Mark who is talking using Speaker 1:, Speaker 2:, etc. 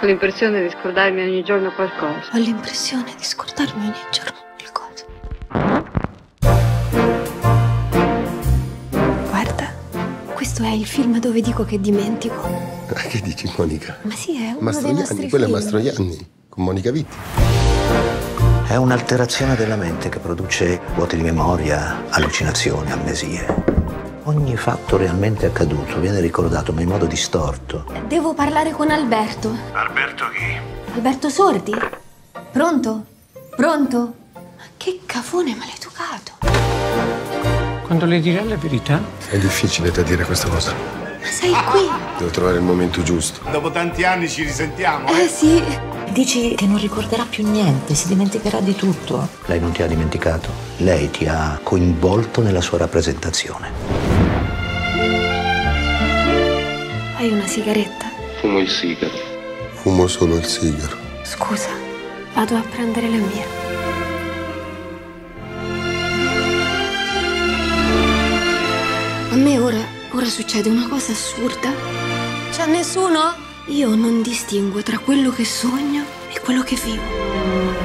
Speaker 1: Ho l'impressione di scordarmi ogni giorno qualcosa.
Speaker 2: Ho l'impressione di scordarmi ogni giorno qualcosa. Guarda, questo è il film dove dico che dimentico.
Speaker 3: Che dici, Monica?
Speaker 2: Ma sì, è uno dei nostri
Speaker 3: Mastroianni, quello è. Mastroianni, con Monica Vitti.
Speaker 4: È un'alterazione della mente che produce vuoti di memoria, allucinazioni, amnesie. Ogni fatto realmente accaduto viene ricordato ma in modo distorto.
Speaker 2: Devo parlare con Alberto.
Speaker 4: Alberto chi?
Speaker 2: Alberto Sordi? Pronto? Pronto? Ma che cafone maleducato.
Speaker 5: Quando le dirà la verità?
Speaker 3: È difficile da dire questa cosa.
Speaker 2: Ma sei qui?
Speaker 3: Devo trovare il momento giusto.
Speaker 6: Dopo tanti anni ci risentiamo,
Speaker 2: Eh sì.
Speaker 7: Dici che non ricorderà più niente, si dimenticherà di tutto.
Speaker 4: Lei non ti ha dimenticato, lei ti ha coinvolto nella sua rappresentazione.
Speaker 2: Hai una sigaretta?
Speaker 3: Fumo il sigaro. Fumo solo il sigaro.
Speaker 2: Scusa, vado a prendere la mia. A me ora, ora succede una cosa assurda. C'è nessuno? Io non distingo tra quello che sogno e quello che vivo.